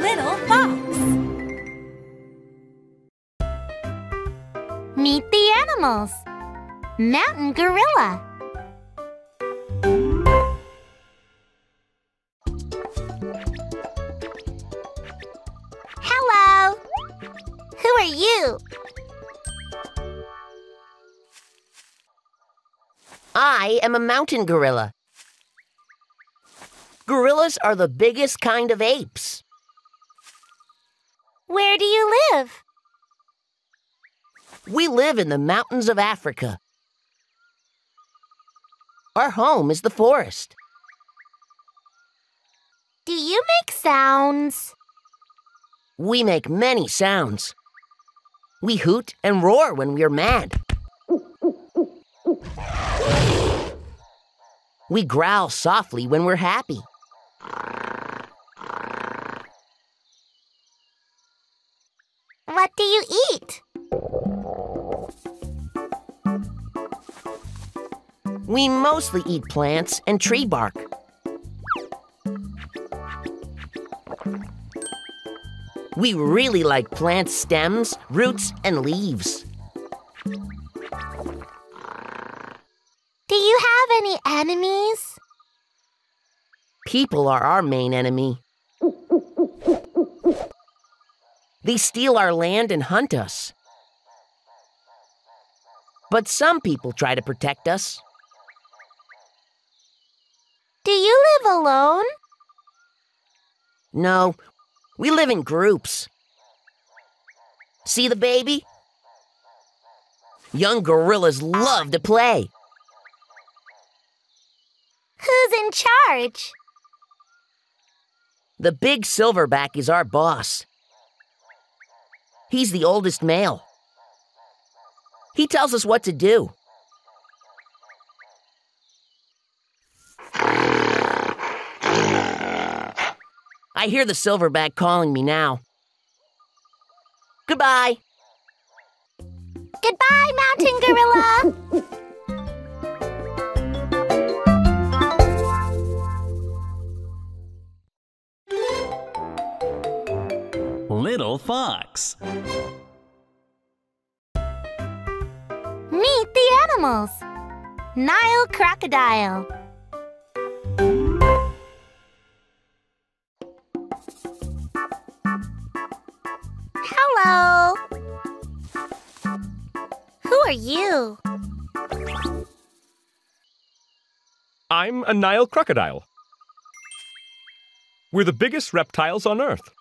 Little Fox Meet the animals. Mountain gorilla. Hello. Who are you? I am a mountain gorilla. Gorillas are the biggest kind of apes. Where do you live? We live in the mountains of Africa. Our home is the forest. Do you make sounds? We make many sounds. We hoot and roar when we're mad. We growl softly when we're happy. What do you eat? We mostly eat plants and tree bark. We really like plant stems, roots, and leaves. Do you have any enemies? People are our main enemy. They steal our land and hunt us. But some people try to protect us. Do you live alone? No, we live in groups. See the baby? Young gorillas love to play. Who's in charge? The big silverback is our boss. He's the oldest male. He tells us what to do. I hear the silverback calling me now. Goodbye. Goodbye, mountain gorilla. Little Fox. Meet the animals. Nile crocodile. Hello. Who are you? I'm a Nile crocodile. We're the biggest reptiles on Earth.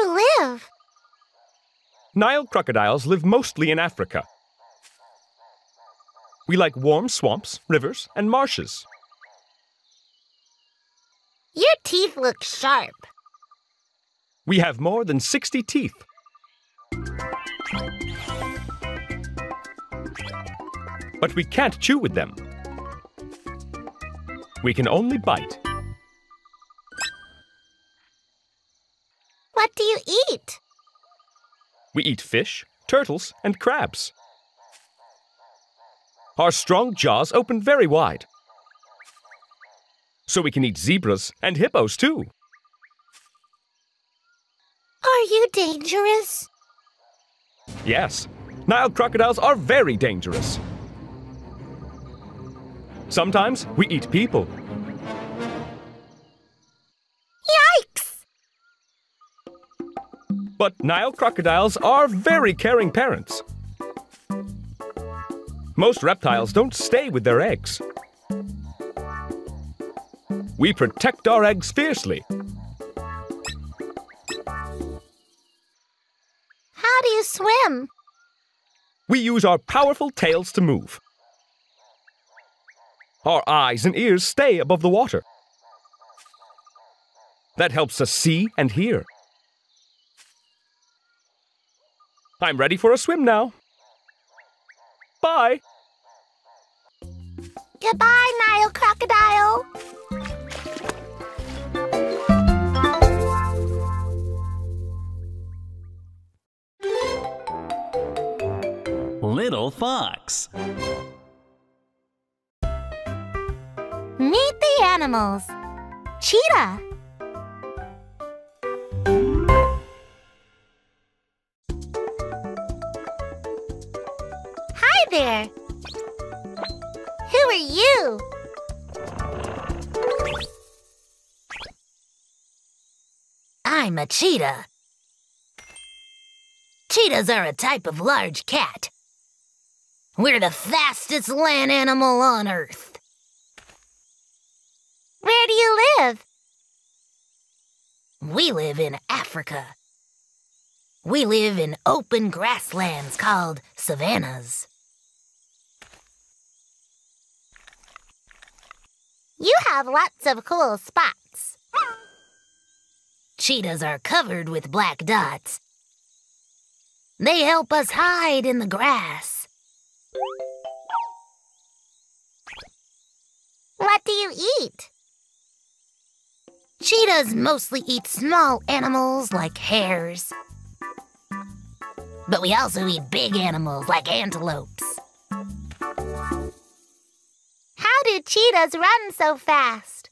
You live? Nile crocodiles live mostly in Africa. We like warm swamps, rivers, and marshes. Your teeth look sharp. We have more than 60 teeth. But we can't chew with them. We can only bite. Do you eat? We eat fish, turtles, and crabs. Our strong jaws open very wide. So we can eat zebras and hippos too. Are you dangerous? Yes, Nile crocodiles are very dangerous. Sometimes we eat people. But Nile crocodiles are very caring parents. Most reptiles don't stay with their eggs. We protect our eggs fiercely. How do you swim? We use our powerful tails to move. Our eyes and ears stay above the water. That helps us see and hear. I'm ready for a swim now. Bye. Goodbye, Nile crocodile. Little Fox. Meet the animals. Cheetah. There. Who are you? I'm a cheetah. Cheetahs are a type of large cat. We're the fastest land animal on Earth. Where do you live? We live in Africa. We live in open grasslands called savannas. You have lots of cool spots. Cheetahs are covered with black dots. They help us hide in the grass. What do you eat? Cheetahs mostly eat small animals like hares. But we also eat big animals like antelopes. Do cheetahs run so fast?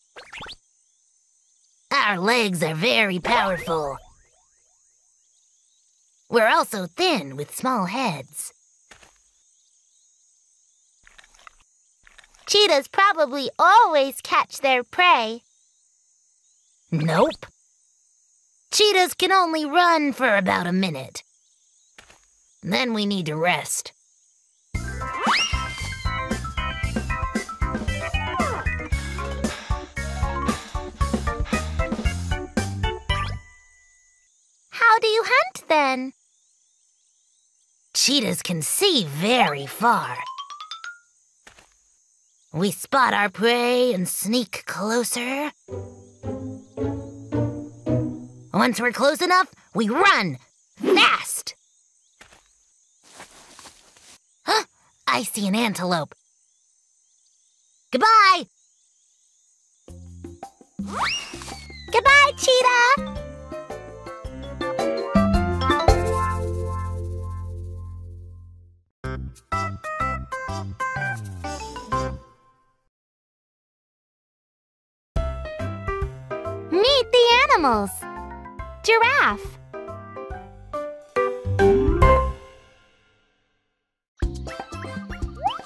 Our legs are very powerful. We're also thin with small heads. Cheetahs probably always catch their prey. Nope. Cheetahs can only run for about a minute. Then we need to rest. How do you hunt then? Cheetahs can see very far. We spot our prey and sneak closer. Once we're close enough, we run fast. Huh, I see an antelope. Goodbye! Goodbye, cheetah! The animals. Giraffe.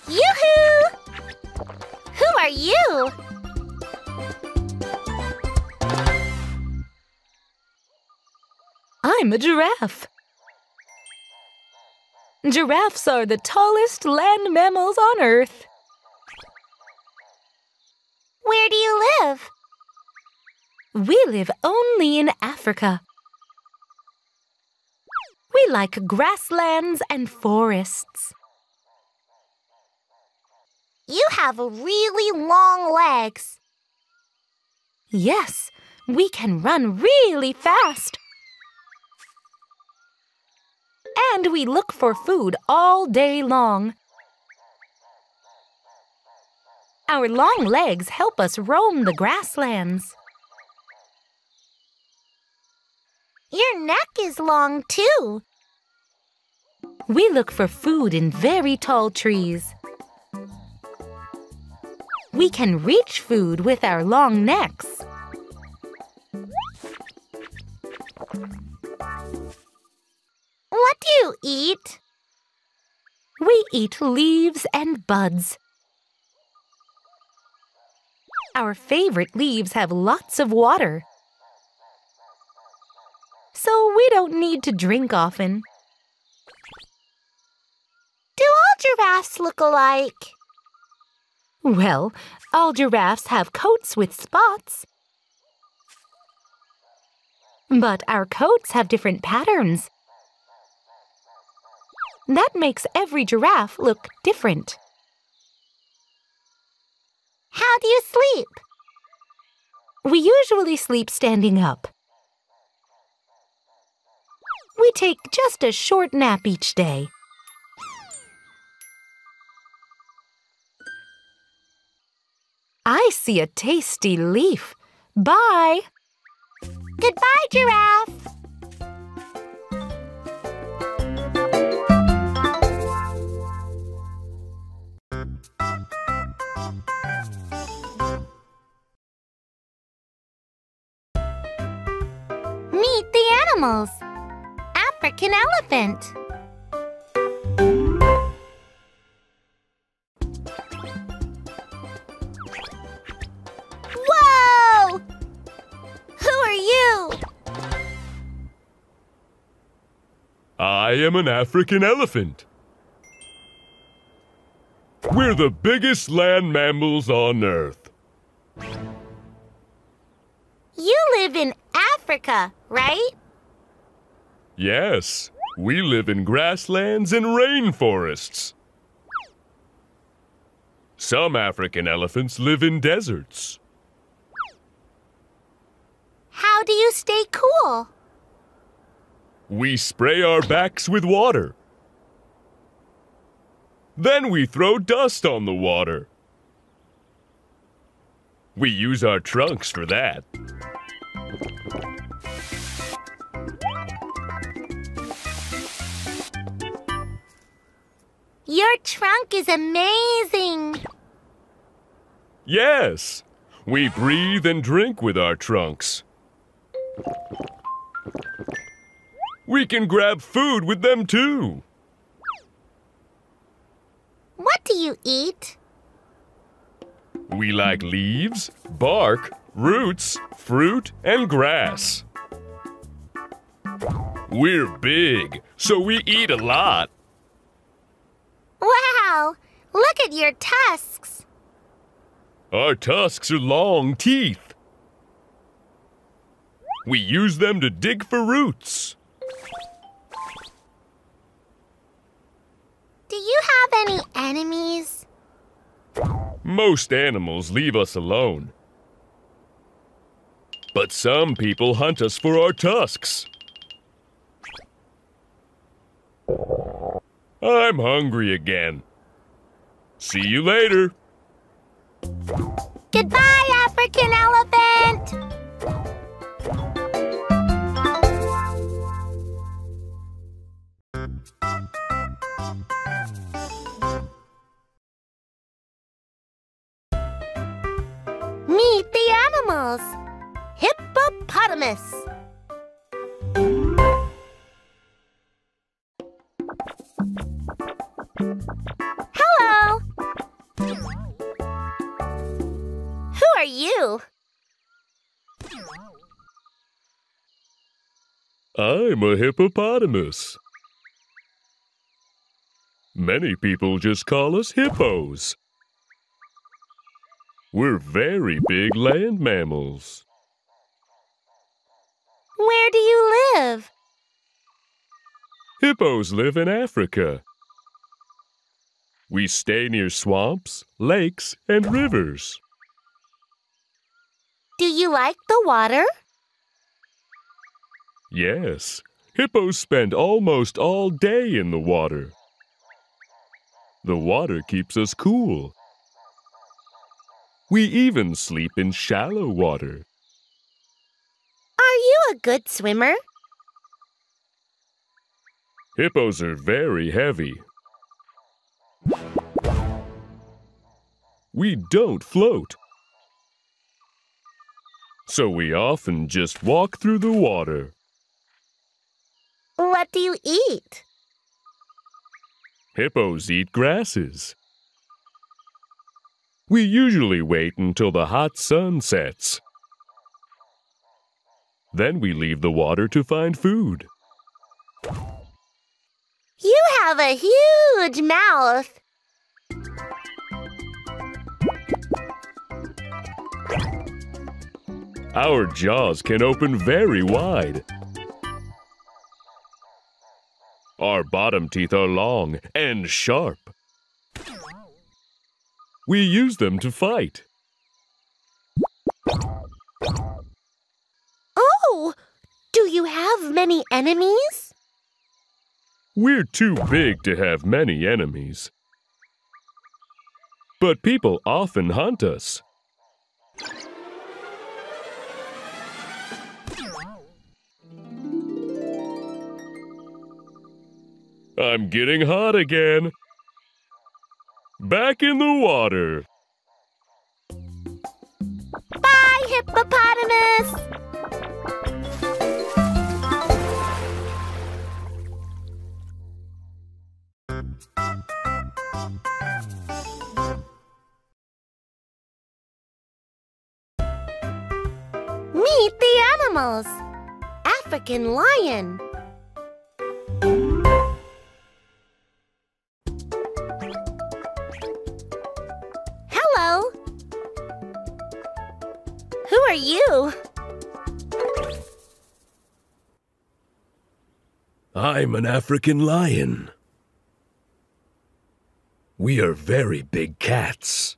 Yoo-hoo! Who are you? I'm a giraffe. Giraffes are the tallest land mammals on Earth. Where do you live? We live only in Africa. We like grasslands and forests. You have really long legs. Yes, we can run really fast. And we look for food all day long. Our long legs help us roam the grasslands. Your neck is long too. We look for food in very tall trees. We can reach food with our long necks. What do you eat? We eat leaves and buds. Our favorite leaves have lots of water. So we don't need to drink often. Do all giraffes look alike? Well, all giraffes have coats with spots. But our coats have different patterns. That makes every giraffe look different. How do you sleep? We usually sleep standing up we take just a short nap each day. I see a tasty leaf. Bye! Goodbye, giraffe! Meet the animals! African elephant. Whoa! Who are you? I am an African elephant. We're the biggest land mammals on Earth. You live in Africa, right? Yes, we live in grasslands and rainforests. Some African elephants live in deserts. How do you stay cool? We spray our backs with water. Then we throw dust on the water. We use our trunks for that. Your trunk is amazing. Yes, we breathe and drink with our trunks. We can grab food with them too. What do you eat? We like leaves, bark, roots, fruit, and grass. We're big, so we eat a lot. Wow! Look at your tusks. Our tusks are long teeth. We use them to dig for roots. Do you have any enemies? Most animals leave us alone. But some people hunt us for our tusks. I'm hungry again. See you later. Goodbye, African elephant! Meet the animals. Hippopotamus. Hello. Who are you? I'm a hippopotamus. Many people just call us hippos. We're very big land mammals. Where do you live? Hippos live in Africa. We stay near swamps, lakes, and rivers. Do you like the water? Yes, hippos spend almost all day in the water. The water keeps us cool. We even sleep in shallow water. Are you a good swimmer? Hippos are very heavy. We don't float. So we often just walk through the water. What do you eat? Hippos eat grasses. We usually wait until the hot sun sets. Then we leave the water to find food. Have a huge mouth. Our jaws can open very wide. Our bottom teeth are long and sharp. We use them to fight. Oh, do you have many enemies? We're too big to have many enemies. But people often hunt us. I'm getting hot again. Back in the water. Bye, hippopotamus. Animals. African lion. Hello. Who are you? I'm an African lion. We are very big cats.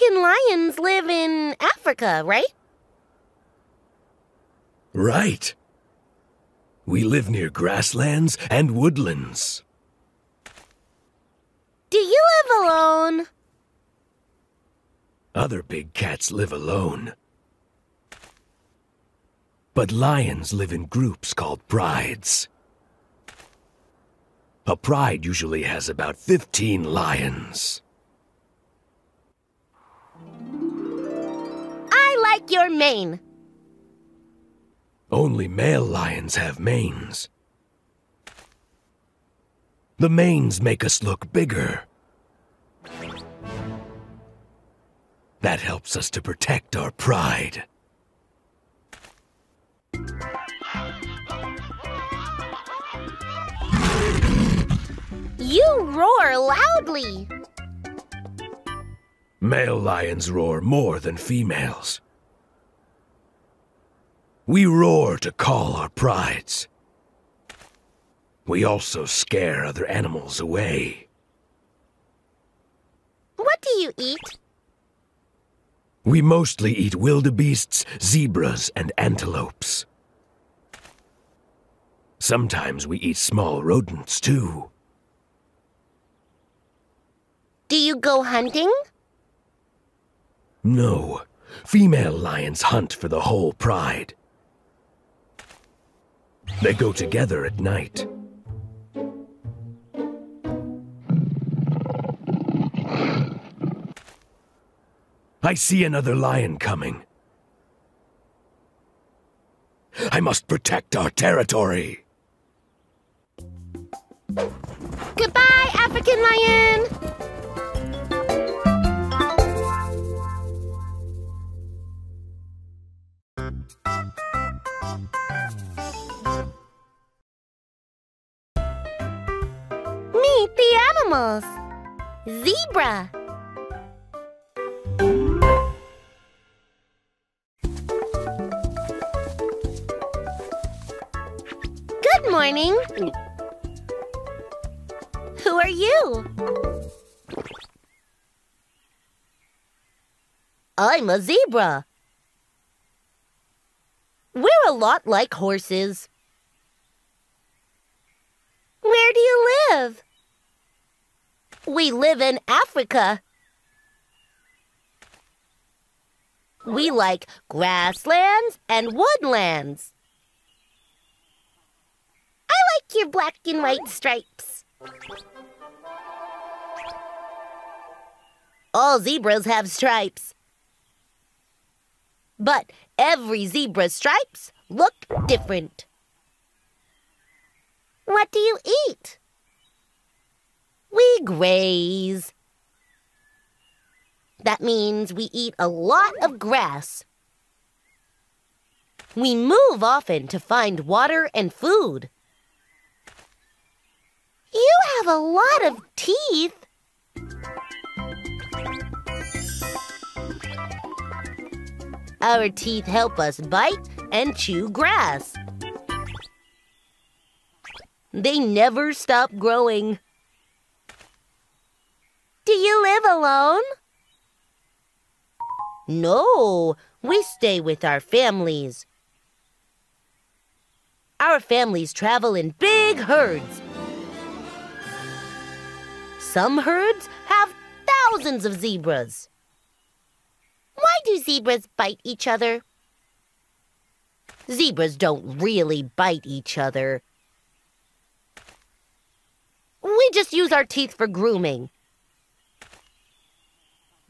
African lions live in Africa, right? Right. We live near grasslands and woodlands. Do you live alone? Other big cats live alone. But lions live in groups called prides. A pride usually has about 15 lions. Like your mane. Only male lions have manes. The manes make us look bigger. That helps us to protect our pride. You roar loudly. Male lions roar more than females. We roar to call our prides. We also scare other animals away. What do you eat? We mostly eat wildebeests, zebras, and antelopes. Sometimes we eat small rodents too. Do you go hunting? No, female lions hunt for the whole pride. They go together at night. I see another lion coming. I must protect our territory. Goodbye, African lion. Animals. Zebra. Good morning. Who are you? I'm a zebra. We're a lot like horses. Where do you live? We live in Africa. We like grasslands and woodlands. I like your black and white stripes. All zebras have stripes. But every zebra's stripes look different. What do you eat? We graze. That means we eat a lot of grass. We move often to find water and food. You have a lot of teeth. Our teeth help us bite and chew grass. They never stop growing. Do you live alone? No, we stay with our families. Our families travel in big herds. Some herds have thousands of zebras. Why do zebras bite each other? Zebras don't really bite each other. We just use our teeth for grooming.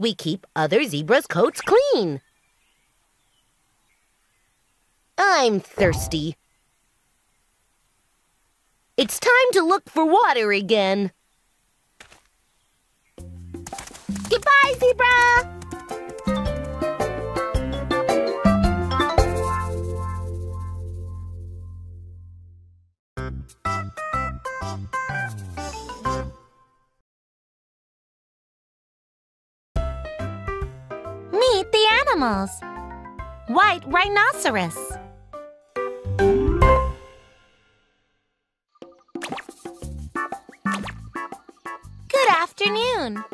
We keep other zebras' coats clean. I'm thirsty. It's time to look for water again. Goodbye, zebra! Animals. White rhinoceros. Good afternoon.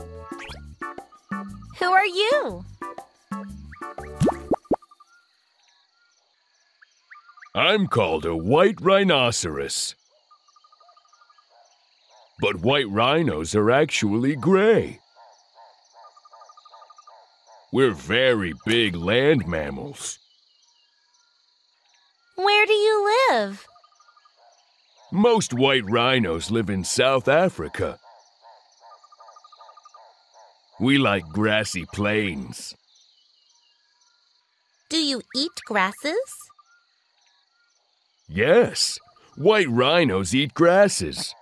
Who are you? I'm called a white rhinoceros. But white rhinos are actually gray. We're very big land mammals. Where do you live? Most white rhinos live in South Africa. We like grassy plains. Do you eat grasses? Yes, white rhinos eat grasses.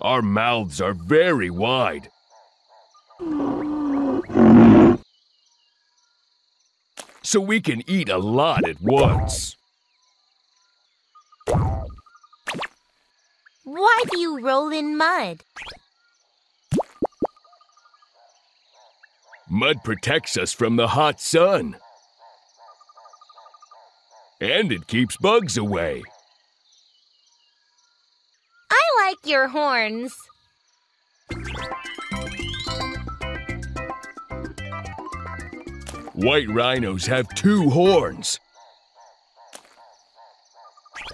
Our mouths are very wide. So we can eat a lot at once. Why do you roll in mud? Mud protects us from the hot sun. And it keeps bugs away. I like your horns. White rhinos have two horns.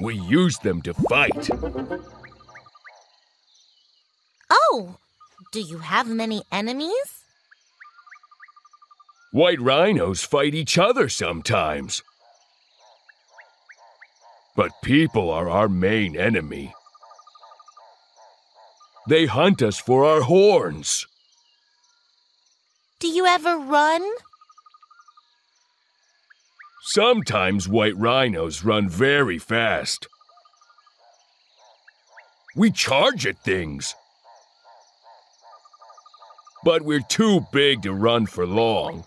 We use them to fight. Oh, do you have many enemies? White rhinos fight each other sometimes. But people are our main enemy. They hunt us for our horns. Do you ever run? Sometimes white rhinos run very fast. We charge at things. But we're too big to run for long.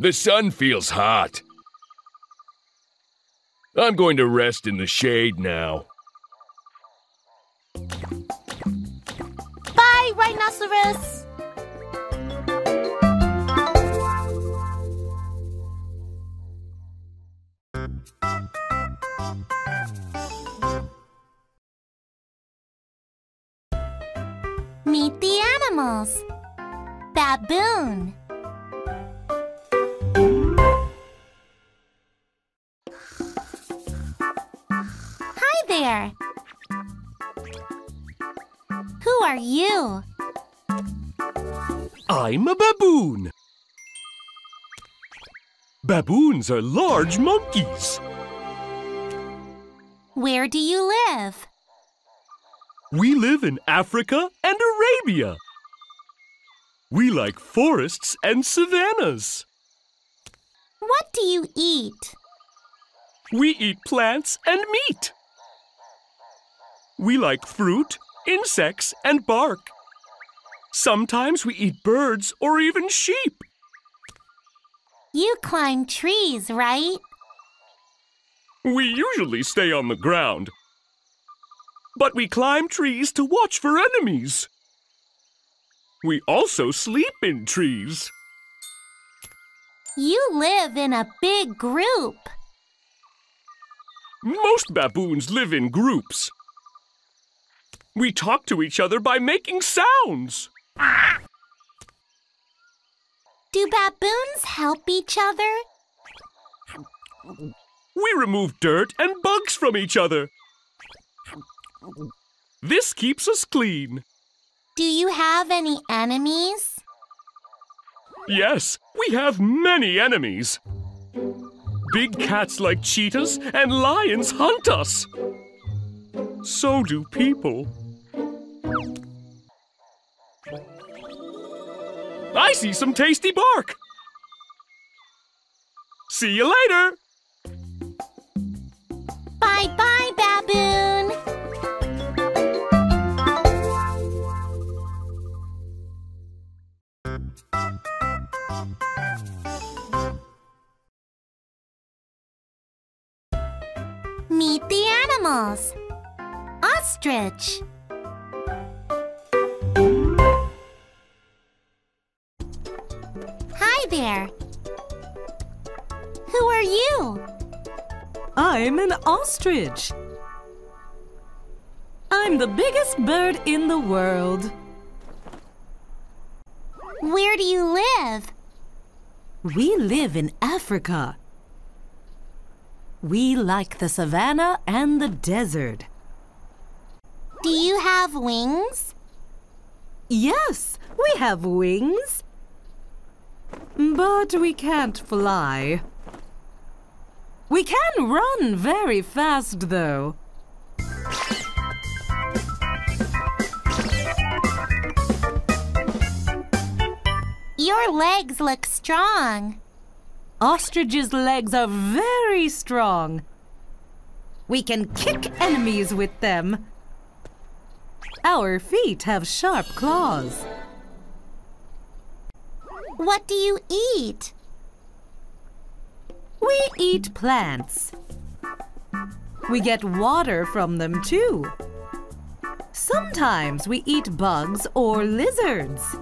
The sun feels hot. I'm going to rest in the shade now. Bye, rhinoceros. Meet the animals. Baboon. Hi there. Who are you? I'm a baboon. Baboons are large monkeys. Where do you live? We live in Africa and Arabia. We like forests and savannas. What do you eat? We eat plants and meat. We like fruit, insects, and bark. Sometimes we eat birds or even sheep. You climb trees, right? We usually stay on the ground. But we climb trees to watch for enemies. We also sleep in trees. You live in a big group. Most baboons live in groups. We talk to each other by making sounds. Do baboons help each other? We remove dirt and bugs from each other. This keeps us clean. Do you have any enemies? Yes, we have many enemies. Big cats like cheetahs and lions hunt us. So do people. I see some tasty bark. See you later. The animals. Ostrich. Hi there. Who are you? I'm an ostrich. I'm the biggest bird in the world. Where do you live? We live in Africa. We like the savannah and the desert. Do you have wings? Yes, we have wings. But we can't fly. We can run very fast, though. Your legs look strong. Ostrich's legs are very strong. We can kick enemies with them. Our feet have sharp claws. What do you eat? We eat plants. We get water from them too. Sometimes we eat bugs or lizards.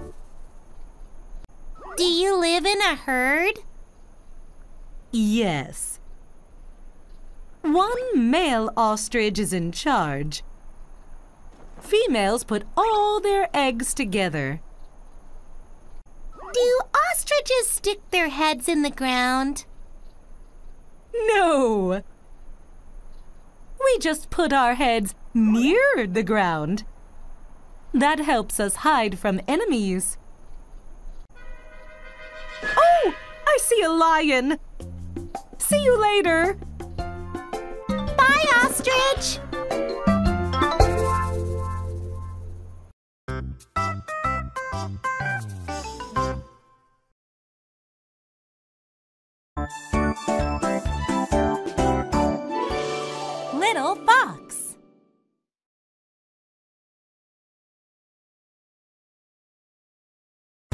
Do you live in a herd? Yes. One male ostrich is in charge. Females put all their eggs together. Do ostriches stick their heads in the ground? No! We just put our heads near the ground. That helps us hide from enemies. Oh! I see a lion! See you later! Bye, ostrich!